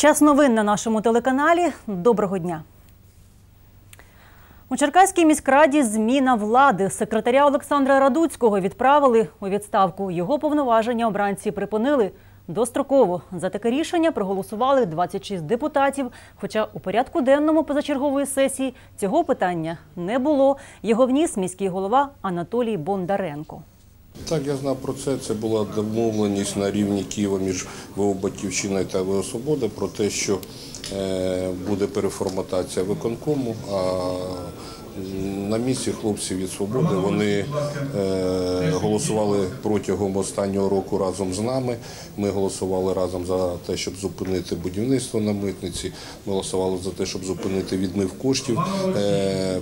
Час новин на нашому телеканалі. Доброго дня. У Черкаській міськраді зміна влади. Секретаря Олександра Радуцького відправили у відставку. Його повноваження обранці припинили достроково. За таке рішення проголосували 26 депутатів. Хоча у порядку денному позачергової сесії цього питання не було. Його вніс міський голова Анатолій Бондаренко. Так, я знав про це. Це була домовленість на рівні Києва між ВО «Батьківщина» та ВО «Свобода» про те, що е, буде переформатація виконкому, а на місці хлопці від «Свободи» вони е, голосували протягом останнього року разом з нами. Ми голосували разом за те, щоб зупинити будівництво на митниці. Ми голосували за те, щоб зупинити відмив коштів е,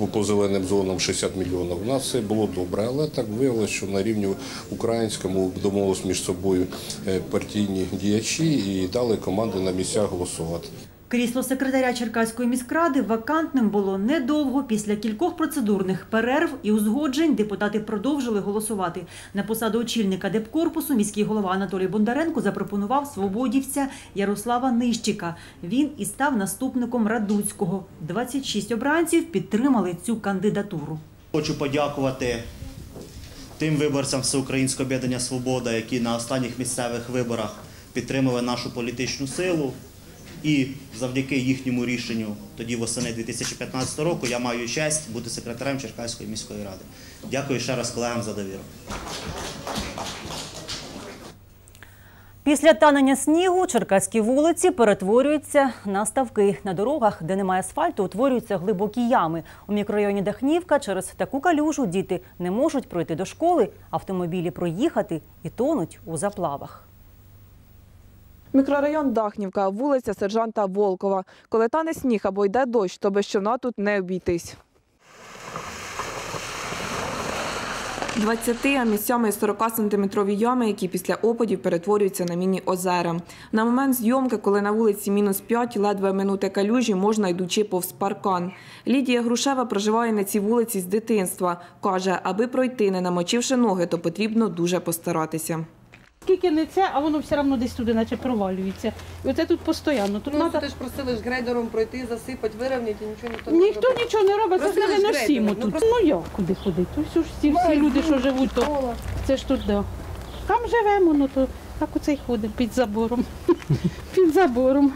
по, по зеленим зонам 60 мільйонів. У нас все було добре, але так виявилося, що на рівні українському домовились між собою е, партійні діячі і дали команди на місцях голосувати. Крісло секретаря Черкаської міськради вакантним було недовго. Після кількох процедурних перерв і узгоджень депутати продовжили голосувати. На посаду очільника депкорпусу міський голова Анатолій Бондаренко запропонував свободівця Ярослава Нищика. Він і став наступником Радуцького. 26 обранців підтримали цю кандидатуру. Хочу подякувати тим виборцям Всеукраїнського об'єднання Свобода, які на останніх місцевих виборах підтримали нашу політичну силу. І завдяки їхньому рішенню тоді восени 2015 року я маю честь бути секретарем Черкаської міської ради. Дякую ще раз колегам за довіру. Після танення снігу черкаські вулиці перетворюються на ставки. На дорогах, де немає асфальту, утворюються глибокі ями. У мікрорайоні Дахнівка через таку калюжу діти не можуть пройти до школи, автомобілі проїхати і тонуть у заплавах. Мікрорайон Дахнівка, вулиця сержанта Волкова. Коли тане сніг або йде дощ, то без човна тут не обійтись. 20, а місцями і 40 сантиметрові ями, які після опадів перетворюються на міні-озера. На момент зйомки, коли на вулиці мінус 5, ледве минути калюжі, можна йдучи повз паркан. Лідія Грушева проживає на цій вулиці з дитинства. Каже, аби пройти, не намочивши ноги, то потрібно дуже постаратися. Скільки не це, а воно все одно десь туди, наче провалюється. І оце тут постійно. Тут Ну, надо... ти ж просили ж грейдером пройти, засипати, вирівняти, і нічого ніхто не Ніхто робить. нічого не робить, це не ж носимо грейдером, тут. ну, Ну як куди ходити? Всі ж всі, всі люди, що живуть, то це ж тут да. Там живемо, ну то так оце й ходимо під забором. під забором.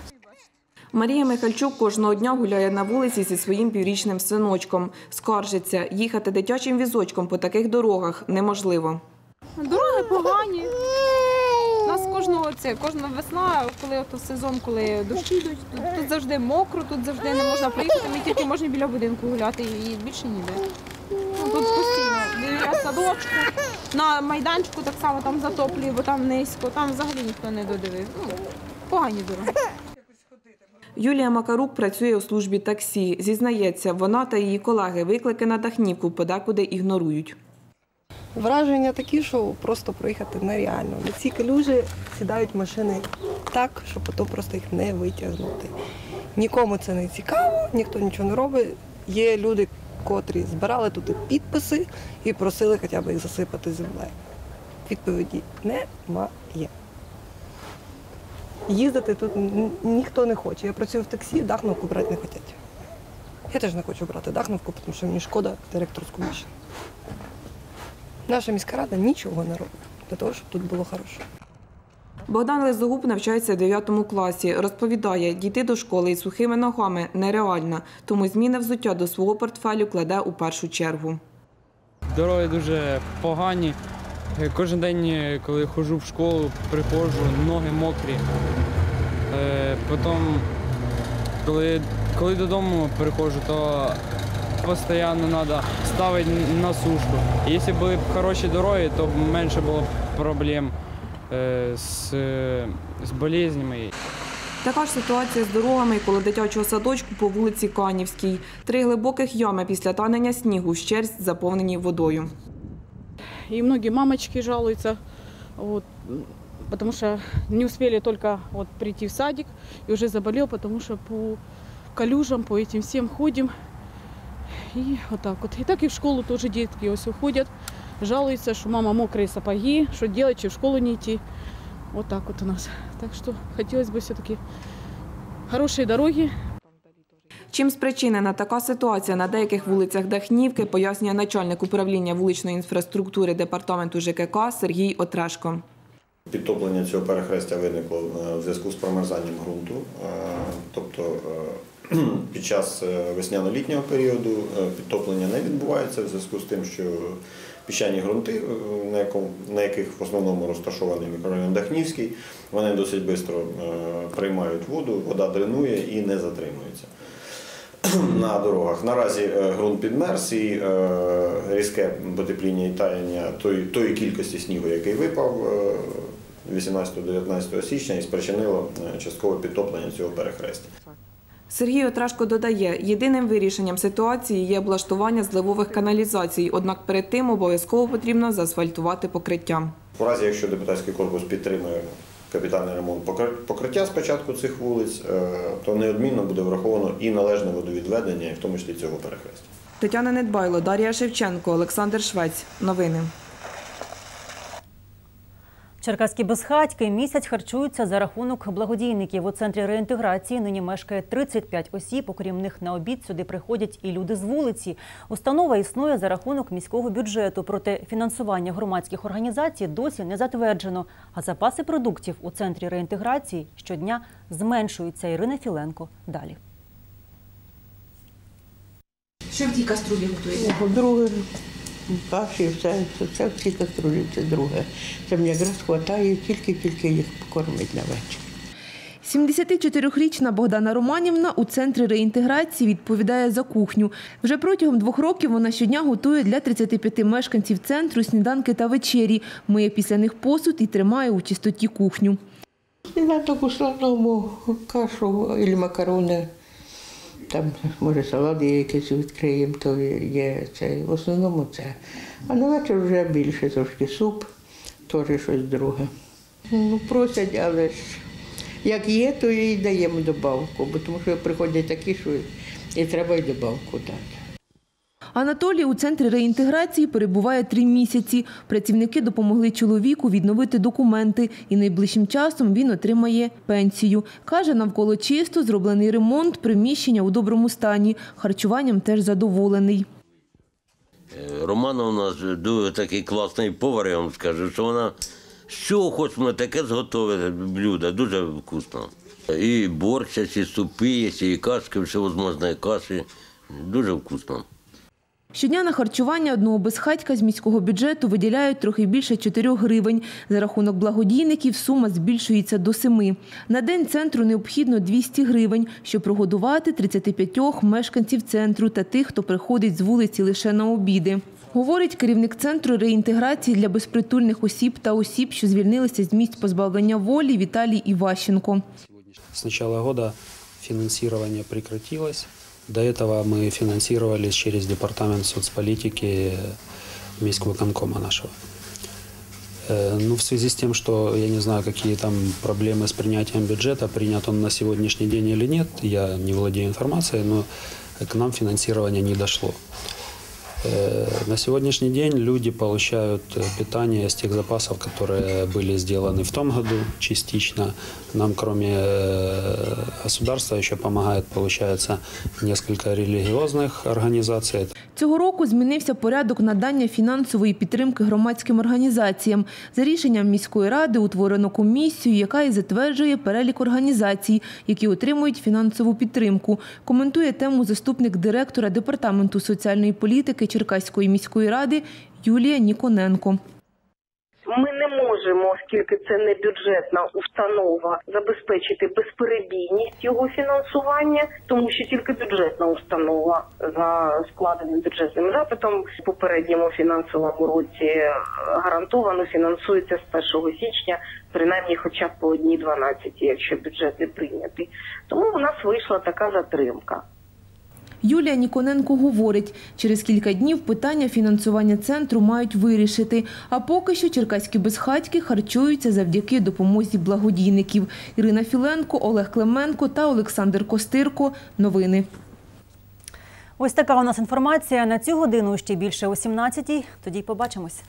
Марія Михальчук кожного дня гуляє на вулиці зі своїм піврічним синочком. Скаржиться, їхати дитячим візочком по таких дорогах неможливо. Дороги погані. Кожного це кожна весна, коли ото сезон, коли дощі йдуть, тут, тут завжди мокро, тут завжди не можна проїхати. Ми тільки можна біля будинку гуляти і більше ніде. Ну, тут постійно. Біля садочку, на майданчику так само там затоплює, бо там низько, там взагалі ніхто не додивив. Ну, погані дороги. Юлія Макарук працює у службі таксі. Зізнається, вона та її колеги виклики на Дахнівку подекуди ігнорують. Враження такі, що просто проїхати нереально. На ці калюжі сідають машини так, що потім просто їх не витягнути. Нікому це не цікаво, ніхто нічого не робить. Є люди, котрі збирали тут підписи і просили хоча б їх засипати землею. Відповіді немає. Їздити тут ніхто не хоче. Я працюю в таксі, Дахновку брати не хочуть. Я теж не хочу брати Дахновку, тому що мені шкода директорську машину. Наша міська рада нічого не робить для того, щоб тут було хорошо. Богдан Лизогуб навчається в 9 класі. Розповідає, дійти до школи із сухими ногами нереально, тому зміни взуття до свого портфелю кладе у першу чергу. Дороги дуже погані. Кожен день, коли ходжу в школу, приходжу, ноги мокрі. Е, Потім, коли, коли додому приходжу, то постійно треба ставити на сушку. Якщо були б хороші дороги, то б менше було б проблем е, з, е, з болезнями. Така ж ситуація з дорогами коло дитячого садочку по вулиці Канівській. Три глибоких ями після танення снігу вщерсть заповнені водою. И многие мамочки жалуются, вот, м, потому не успели только вот прийти в садик и уже заболел, потому что по калюжам, по этим всем ходим. И вот так вот. И так и в школу тоже детки ось уходят, жалуются, что мама мокрые сапоги, что делать, чи в школу не идти. Вот так вот у нас. Так что хотелось бы все-таки хорошие дороги, Чим спричинена така ситуація на деяких вулицях Дахнівки, пояснює начальник управління вуличної інфраструктури департаменту ЖКК Сергій Отрешко. Підтоплення цього перехрестя виникло е, в зв'язку з промерзанням ґрунту. Е, Тобто е, під час е, весняно-літнього періоду е, підтоплення не відбувається в зв'язку з тим, що піщані ґрунти, е, на, яких в основному розташований мікрорайон Дахнівський, вони досить швидко приймають воду, вода дренує і не затримується. На дорогах наразі ґрунт підмерз і різке потепління і таяння тої, тої кількості снігу, який випав е, 18-19 січня, і спричинило часткове підтоплення цього перехрестя. Сергій Отрашко додає, єдиним вирішенням ситуації є облаштування зливових каналізацій, однак перед тим обов'язково потрібно заасфальтувати покриття. У разі, якщо депутатський корпус підтримує капітальний ремонт покр- покриття спочатку цих вулиць, е, то неодмінно буде враховано і належне водовідведення, і в тому числі цього перехрестя. Тетяна Недбайло, Дар'я Шевченко, Олександр Швець. Новини. Черкаські безхатьки місяць харчуються за рахунок благодійників. У центрі реінтеграції нині мешкає 35 осіб. Окрім них на обід сюди приходять і люди з вулиці. Установа існує за рахунок міського бюджету. Проте фінансування громадських організацій досі не затверджено. А запаси продуктів у центрі реінтеграції щодня зменшуються. Ірина Філенко далі. Що в тій каструлі готуєте? Друге каші, все, це, всі каструлі, це друге. Це мені якраз вистачає тільки-тільки їх покормити на вечір. 74-річна Богдана Романівна у центрі реінтеграції відповідає за кухню. Вже протягом двох років вона щодня готує для 35 мешканців центру сніданки та вечері, миє після них посуд і тримає у чистоті кухню. На таку основному кашу або макарони. Там, може, салат є якийсь відкриємо, то є це. В основному це. А на вечір вже більше трошки суп, теж щось друге. Ну, просять, але ж як є, то і даємо добавку, бо тому що приходять такі, що і треба й добавку дати. Анатолій у центрі реінтеграції перебуває три місяці. Працівники допомогли чоловіку відновити документи і найближчим часом він отримає пенсію. Каже, навколо чисто зроблений ремонт, приміщення у доброму стані. Харчуванням теж задоволений. Романа у нас дуже такий класний повар, я вам скажу, що вона що хочемо, таке зготовити блюдо, дуже вкусно. І борщ, і супи, і кашки, все можливі каші. Дуже вкусно. Щодня на харчування одного безхатька з міського бюджету виділяють трохи більше 4 гривень. За рахунок благодійників сума збільшується до 7. На день центру необхідно 200 гривень, щоб прогодувати 35 мешканців центру та тих, хто приходить з вулиці лише на обіди. Говорить керівник центру реінтеграції для безпритульних осіб та осіб, що звільнилися з місць позбавлення волі Віталій Іващенко. С начала года финансирование прекратилось. До этого мы финансировались через департамент соцполитики Мейского нашего. Э, Ну, в связи с тем, что я не знаю, какие там проблемы с принятием бюджета, принят он на сегодняшний день или нет, я не владею информацией, но к нам финансирование не дошло. Э, На сегодняшний день люди получают э, питание из тех запасов, которые были сделаны в том году частично. Нам, кроме э, государства, еще помогает, получается, несколько религиозных организаций. Цього року змінився порядок надання фінансової підтримки громадським організаціям. За рішенням міської ради утворено комісію, яка і затверджує перелік організацій, які отримують фінансову підтримку. Коментує тему заступник директора департаменту соціальної політики Черкаської міської ради Юлія Ніконенко. Ми не можемо, оскільки це не бюджетна установа, забезпечити безперебійність його фінансування, тому що тільки бюджетна установа за складеним бюджетним запитом в попередньому фінансовому році е, гарантовано фінансується з 1 січня, принаймні, хоча б по одній 12, якщо бюджет не прийнятий. Тому у нас вийшла така затримка. Юлія Ніконенко говорить, через кілька днів питання фінансування центру мають вирішити. А поки що черкаські безхатьки харчуються завдяки допомозі благодійників. Ірина Філенко, Олег Клименко та Олександр Костирко. Новини. Ось така у нас інформація на цю годину. Ще більше о 17-й. Тоді побачимось.